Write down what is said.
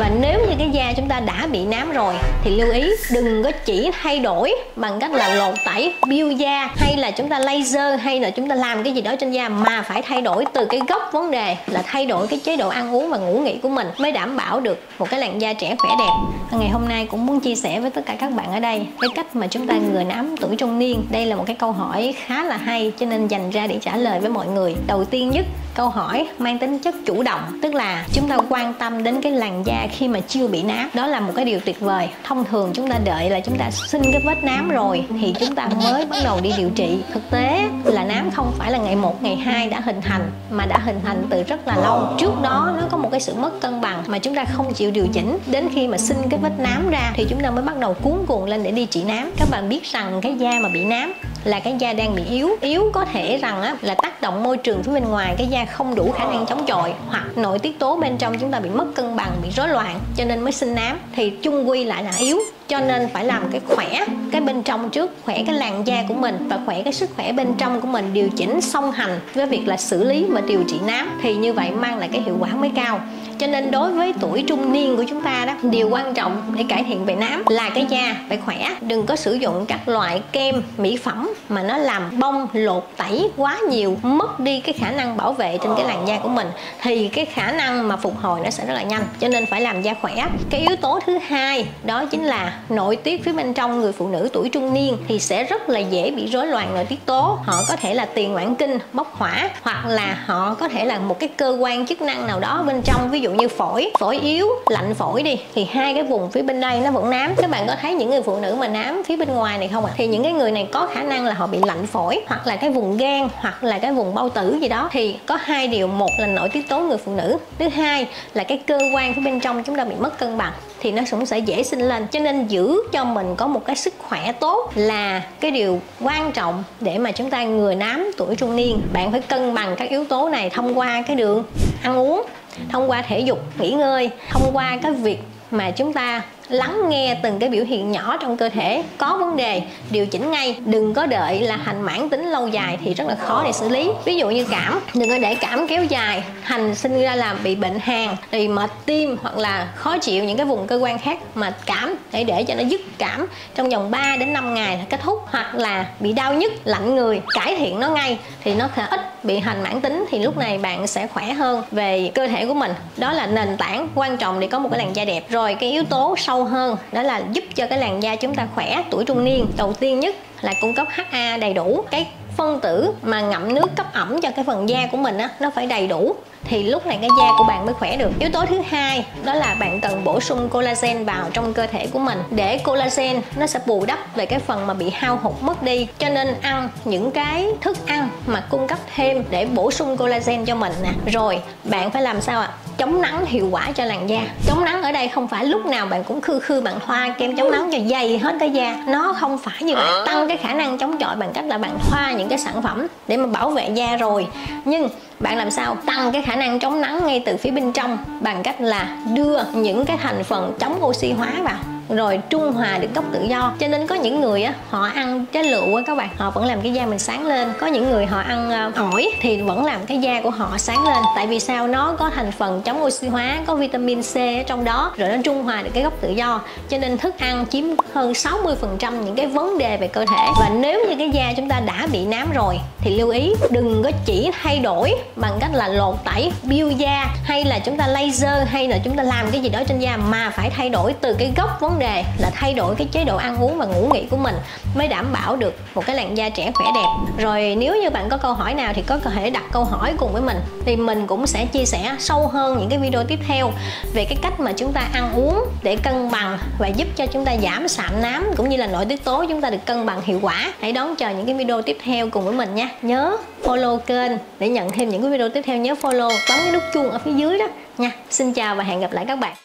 và nếu như cái da chúng ta đã bị nám rồi, thì lưu ý đừng có chỉ thay đổi bằng cách là lột tẩy biêu da, hay là chúng ta laser, hay là chúng ta làm cái gì đó trên da, mà phải thay đổi từ cái gốc vấn đề là thay đổi cái chế độ ăn uống và ngủ nghỉ của mình mới đảm bảo được một cái làn da trẻ khỏe đẹp. Ngày hôm nay cũng muốn chia sẻ với tất cả các bạn ở đây cái cách mà chúng ta ngừa nám tuổi trung niên. Đây là một cái câu hỏi khá là hay, cho nên dành ra để trả lời với mọi người. Đầu tiên nhất câu hỏi mang tính chất chủ động, tức là chúng ta quan tâm đến cái làn da khi mà chưa bị nám. Đó là một cái điều tuyệt vời. Thông thường chúng ta đợi là chúng ta sinh cái vết nám rồi thì chúng ta mới bắt đầu đi điều trị. Thực tế là nám không phải là ngày một, ngày hai đã hình thành, mà đã hình thành từ rất là lâu. Trước đó nó có một cái sự mất cân bằng mà chúng ta không chịu điều chỉnh. Đến khi mà sinh cái vết nám ra thì chúng ta mới bắt đầu cuốn cuồng lên để đi trị nám. Các bạn biết rằng cái da mà bị nám là cái da đang bị yếu. Yếu có thể rằng á, là tác động môi trường phía bên ngoài cái da không đủ khả năng chống chọi hoặc nội tiết tố bên trong chúng ta bị mất cân bằng bị rối loạn cho nên mới sinh nám. Thì chung quy lại là yếu cho nên phải làm cái khỏe, cái bên trong trước, khỏe cái làn da của mình và khỏe cái sức khỏe bên trong của mình. Điều chỉnh, song hành với việc là xử lý và điều trị nám thì như vậy mang lại cái hiệu quả mới cao. Cho nên đối với tuổi trung niên của chúng ta đó, điều quan trọng để cải thiện về nám là cái da phải khỏe. Đừng có sử dụng các loại kem, mỹ phẩm mà nó làm bong, lột, tẩy quá nhiều, mất đi cái khả năng bảo vệ trên cái làn da của mình. Thì cái khả năng mà phục hồi nó sẽ rất là nhanh. Cho nên phải làm da khỏe. Cái yếu tố thứ hai đó chính là nội tiết phía bên trong, người phụ nữ tuổi trung niên thì sẽ rất là dễ bị rối loạn nội tiết tố. Họ có thể là tiền mãn kinh, bốc hỏa, hoặc là họ có thể là một cái cơ quan chức năng nào đó bên trong, ví dụ như phổi. Phổi yếu, lạnh phổi đi, thì hai cái vùng phía bên đây nó vẫn nám. Các bạn có thấy những người phụ nữ mà nám phía bên ngoài này không ạ? À? thì những cái người này có khả năng là họ bị lạnh phổi, hoặc là cái vùng gan, hoặc là cái vùng bao tử gì đó. Thì có hai điều, một là nội tiết tố người phụ nữ, thứ hai là cái cơ quan phía bên trong chúng ta bị mất cân bằng, thì nó cũng sẽ dễ sinh lên. Cho nên giữ cho mình có một cái sức khỏe tốt là cái điều quan trọng để mà chúng ta ngừa nám tuổi trung niên. Bạn phải cân bằng các yếu tố này thông qua cái đường ăn uống thông qua thể dục, nghỉ ngơi, thông qua cái việc mà chúng ta lắng nghe từng cái biểu hiện nhỏ trong cơ thể có vấn đề, điều chỉnh ngay, đừng có đợi là hành mãn tính lâu dài thì rất là khó để xử lý. Ví dụ như cảm, đừng có để cảm kéo dài, hành sinh ra làm bị bệnh hàn thì mệt tim hoặc là khó chịu những cái vùng cơ quan khác mà cảm để để cho nó dứt cảm trong vòng 3 đến 5 ngày là kết thúc. Hoặc là bị đau nhức, lạnh người, cải thiện nó ngay thì nó sẽ ít bị hành mãn tính thì lúc này bạn sẽ khỏe hơn về cơ thể của mình. Đó là nền tảng quan trọng để có một cái làn da đẹp. Rồi cái yếu tố sâu sâu hơn, đó là giúp cho cái làn da chúng ta khỏe, tuổi trung niên. Đầu tiên nhất là cung cấp HA đầy đủ. Cái phân tử mà ngậm nước cấp ẩm cho cái phần da của mình á, nó phải đầy đủ. Thì lúc này cái da của bạn mới khỏe được. Yếu tố thứ hai, đó là bạn cần bổ sung collagen vào trong cơ thể của mình. Để collagen nó sẽ bù đắp về cái phần mà bị hao hụt mất đi. Cho nên ăn những cái thức ăn mà cung cấp thêm để bổ sung collagen cho mình nè. Rồi, bạn phải làm sao ạ? à? Chống nắng hiệu quả cho làn da. Chống nắng ở đây không phải lúc nào bạn cũng khư khư bạn thoa kem chống nắng cho dày hết cái da. Nó không phải như vậy. Tăng cái khả năng chống chọi bằng cách là bạn thoa những cái sản phẩm để mà bảo vệ da rồi. Nhưng bạn làm sao tăng cái khả năng chống nắng ngay từ phía bên trong bằng cách là đưa những cái thành phần chống oxy hóa vào rồi trung hòa được gốc tự do. Cho nên có những người á, họ ăn trái lựu á các bạn. Họ vẫn làm cái da mình sáng lên. Có những người họ ăn ờ, ổi thì vẫn làm cái da của họ sáng lên. Tại vì sao? Nó có thành phần chống oxy hóa, có vitamin C ở trong đó. Rồi nó trung hòa được cái gốc tự do. Cho nên thức ăn chiếm hơn 60 phần trăm những cái vấn đề về cơ thể. Và nếu như cái da chúng ta đã bị nám rồi, thì lưu ý đừng có chỉ thay đổi bằng cách là lột tẩy biêu da, hay là chúng ta laser, hay là chúng ta làm cái gì đó trên da, mà phải thay đổi từ cái gốc vấn đề là thay đổi cái chế độ ăn uống và ngủ nghỉ của mình mới đảm bảo được một cái làn da trẻ khỏe đẹp. Rồi nếu như bạn có câu hỏi nào thì có thể đặt câu hỏi cùng với mình, thì mình cũng sẽ chia sẻ sâu hơn những cái video tiếp theo về cái cách mà chúng ta ăn uống để cân bằng và giúp cho chúng ta giảm sạm nám cũng như là nội tiết tố chúng ta được cân bằng hiệu quả. Hãy đón chờ những cái video tiếp theo cùng với mình nha. Nhớ follow kênh để nhận thêm những cái video tiếp theo. Nhớ follow, bấm cái nút chuông ở phía dưới đó nha. Xin chào và hẹn gặp lại các bạn.